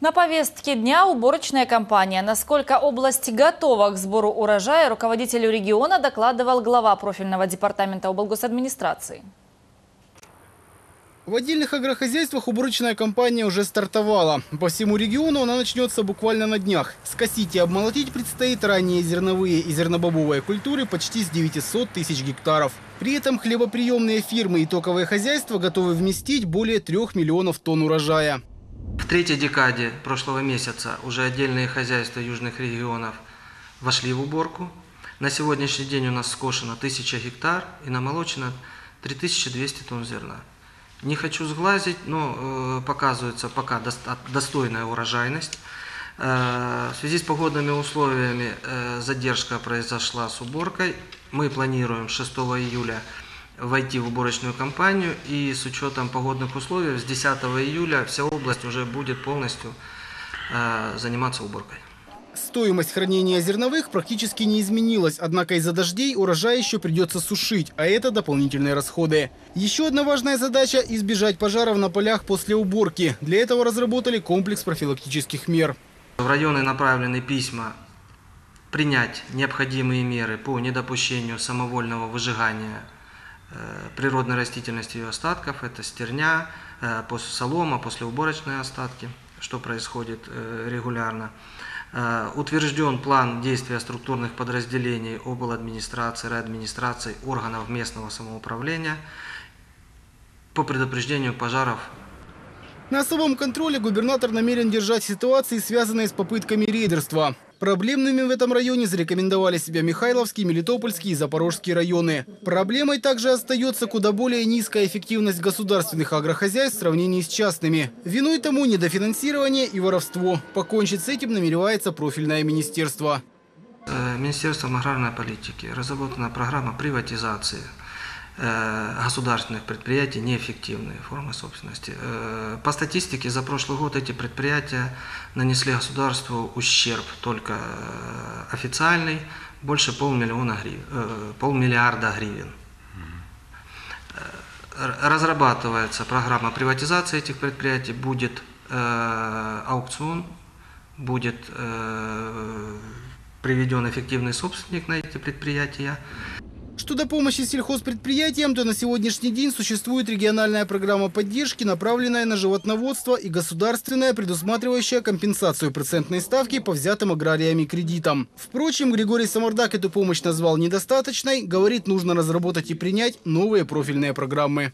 На повестке дня уборочная кампания. Насколько область готова к сбору урожая, руководителю региона докладывал глава профильного департамента облгосадминистрации. В отдельных агрохозяйствах уборочная кампания уже стартовала. По всему региону она начнется буквально на днях. Скосить и обмолотить предстоит ранние зерновые и зернобобовые культуры почти с 900 тысяч гектаров. При этом хлебоприемные фирмы и токовые хозяйства готовы вместить более 3 миллионов тонн урожая. Третьей декаде прошлого месяца уже отдельные хозяйства южных регионов вошли в уборку. На сегодняшний день у нас скошено 1000 гектар и намолочено 3200 тонн зерна. Не хочу сглазить, но э, показывается пока достойная урожайность. Э, в связи с погодными условиями э, задержка произошла с уборкой. Мы планируем 6 июля войти в уборочную кампанию и с учетом погодных условий с 10 июля вся область уже будет полностью заниматься уборкой. Стоимость хранения зерновых практически не изменилась, однако из-за дождей урожай еще придется сушить, а это дополнительные расходы. Еще одна важная задача – избежать пожаров на полях после уборки. Для этого разработали комплекс профилактических мер. В районы направлены письма принять необходимые меры по недопущению самовольного выжигания э, природной растительности ее остатков. Это стерня, э, солома, послеуборочные остатки, что происходит э, регулярно. Э, утвержден план действия структурных подразделений обл. администрации, райадминистрации, органов местного самоуправления по предупреждению пожаров на особом контроле губернатор намерен держать ситуации, связанные с попытками рейдерства. Проблемными в этом районе зарекомендовали себя Михайловский, Мелитопольский и Запорожский районы. Проблемой также остается куда более низкая эффективность государственных агрохозяйств в сравнении с частными. Виной тому недофинансирование и воровство. Покончить с этим намеревается профильное министерство. Э, Министерством аграрной политики разработана программа приватизации – государственных предприятий неэффективные формы собственности. Э, по статистике за прошлый год эти предприятия нанесли государству ущерб только э, официальный, больше полмиллиона гривен, полмиллиарда гривен. Разрабатывается программа приватизации этих предприятий, будет аукцион, будет приведен эффективный собственник на эти предприятия. Что до помощи сельхозпредприятиям, то на сегодняшний день существует региональная программа поддержки, направленная на животноводство и государственная, предусматривающая компенсацию процентной ставки по взятым аграриями кредитам. Впрочем, Григорий Самардак эту помощь назвал недостаточной, говорит, нужно разработать и принять новые профильные программы.